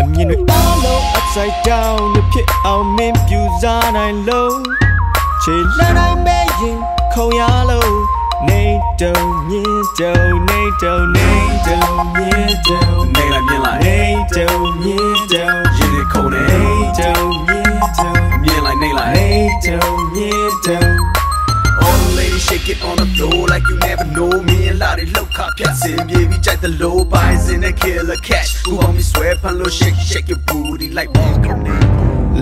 အမြင်တွေအားလုံး upside down နဲ့ဖြစ်အောင်မင်းပြူစားနိုင်လို့ခြေလှမ်းတိုင်းမဲ့ရင်ခုံရလို့နေတုံမြင်တုံနေတုံနေတုံမြင်တုံနေလာမြင်လာနေတုံမြင်တုံရင်တွေခုံနေတုံမြင်တုံမြင်လိုက်နေလာနေတုံမြင်တုံ All the ladies shake it on the floor like you never know me and lot of low cop yeah sin baby jack the low buys in a killer cash who want me sweat pan low shake shake your booty like one come in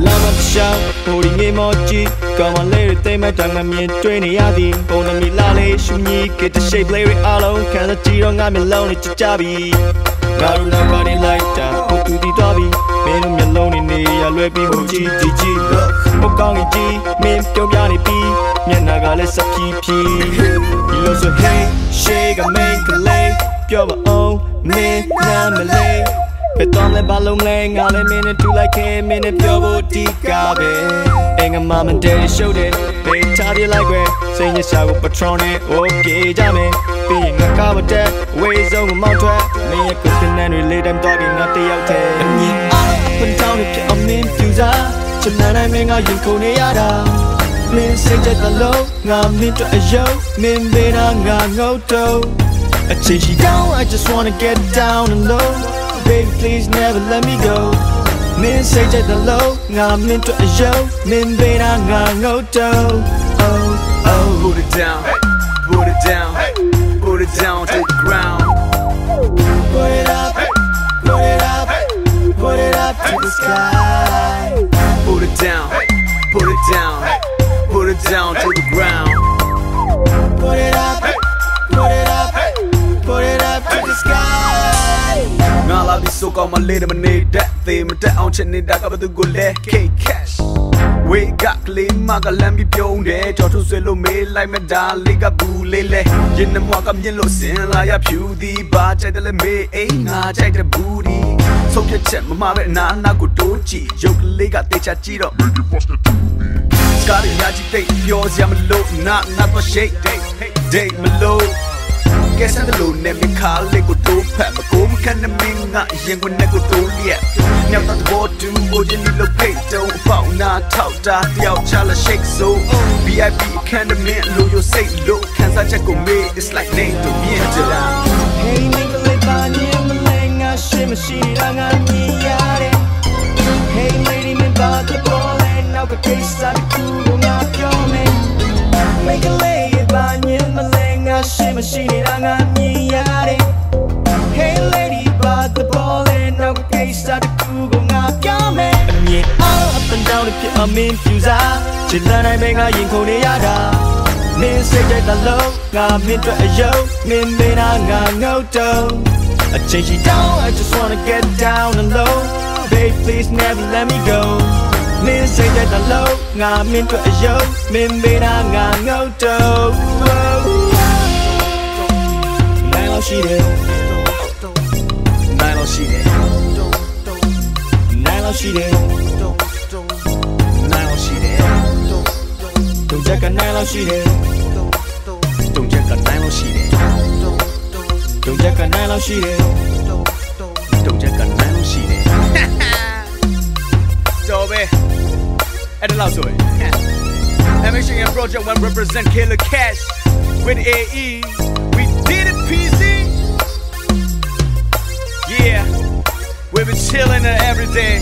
လာမရှောင်းဟိုဒီမေမောကြီးကောင်းမလေးတွေတိမ်မဲ့တန်ငမြင်တွေ့နေရသည်ပုံနမီလာလေးရှူကြီးကတဲ့ shape လေးတွေအားလုံးခံစားကြည့်တော့ငါမျက်လုံးနဲ့ကြကြပြီငါတို့နောက်ကနေလိုက်တာဟိုသူဒီတော့ပြီမင်းတို့မျက်လုံးနဲ့နေရလွယ်ပြီးဟိုကြည့်ကြည့်ကြည့် look ဟိုကောင်းကြီးမင်းပြုံးပြနေပြီမျက်နှာကလည်းစဖြီးဖြီးဒီ လိုဆို hey shake a make a lay ပြောပါအောင်မင်းနာမလေးဘယ်တော့လဲဘာလုံးလဲငါလည်းမင်းနဲ့တူလိုက်ခဲ့မင်းနဲ့ပြောဖို့ဒီကားပဲအင်္ဂမမန်တဲရှုပ်တယ်ဘေးချပြလိုက်ွယ်စိတ်ညစ်ရှာကိုပထရွန်နဲ့ okay ကြမယ်ပြီးရင်ငါကားမတက်ဝေးဆုံးမောင်းထွက်မင်းရဲ့ကိုယ်ကနေတွေလေးတိုင်းတော့ပြီးငါတယောက်တည်းအမြင်အား up and down နဲ့ဖြစ်အမင်းပြူစားချမ်းနိုင်မင်းကရင်ခုန်နေရတာ မင်းစိတ်ချက်တလုံးငါမင်းတို့အယုံမင်းဘေးနာငါငုတ်တော့ I chase you down, I just wanna get down and low. Baby, please never let me go. Min say that the low, nga min to a yo, min beta nga ngo do. Oh, oh. put it down put it down put it down to the ground Put it up, put it up, put it up to the sky. put it down put it down Put it down to the ground Put it up, put it up, put it up to the sky. ငါလာပြီးဆိုကောင်းမလေးတယ်မနေတတ်သေးမတက်အောင်ချက်နေတာကဘသူကိုလဲ K cash ဝေကကလေးမကလမ်းပြီးပြုံးတယ်ကြော်ထုဆွေလို့မေးလိုက်မဒါလေးကဘူးလေးလဲရင်နမွားကမြင်လို့စင်လာရဖြူသည်ဘာကြိုက်တယ်လဲမေးအိမ်ငါကြိုက်တဲ့ဘူးဒီဆုံးဖြတ်ချက်မမပဲနာနာကိုတိုးကြည့်ရုပ်ကလေးကတေချာကြည့်တော့ Got it, yeah, you think yours, yeah, I'm low, not, not my shake, date, date, my low. Guess I'm the low, never call it, go to pep, go, can the ming, not young when I go to yet. Now that the board do, what you need to pay, don't about not talk, that, the out, chala shake, so VIP, can the man, low, you say, low, can I check on me, it's like name to me, and Hey, nigga, let my name bling, I shimmer, she, I'm a yare. Hey, lady, me bought the ball, and now the case I do, not down ဖြစ်အမင်းပြူစားချစ်လန်းတိုင်းပဲငါရင်ခုန်နေရတာမင်းစိတ်ကြိုက်တဲ့လုံးငါမင်းတို့အယုံမင်းမင်းနာငါငုတ်တုံးအချိန်ရှိတောင်း I just wanna get down and low babe please never let me go မင်းစိတ်ကြိုက်တဲ့လုံးငါမင်းတို့အယုံမင်းမင်းနာငါငုတ်တုံးနိုင်လို့ရှိတ တို့ချက်ကနိုင်လို့ရှိတယ် don't check a nine on she there, တို့ချက်ကနိုင်လို့ရှိတယ် don't check a nine on she there. တော်ပဲအဲ့ဒါလောက်ဆိုရင် Emission and Project One represent Killer Cash with AE. We did it, PZ. Yeah, we've been chilling every day.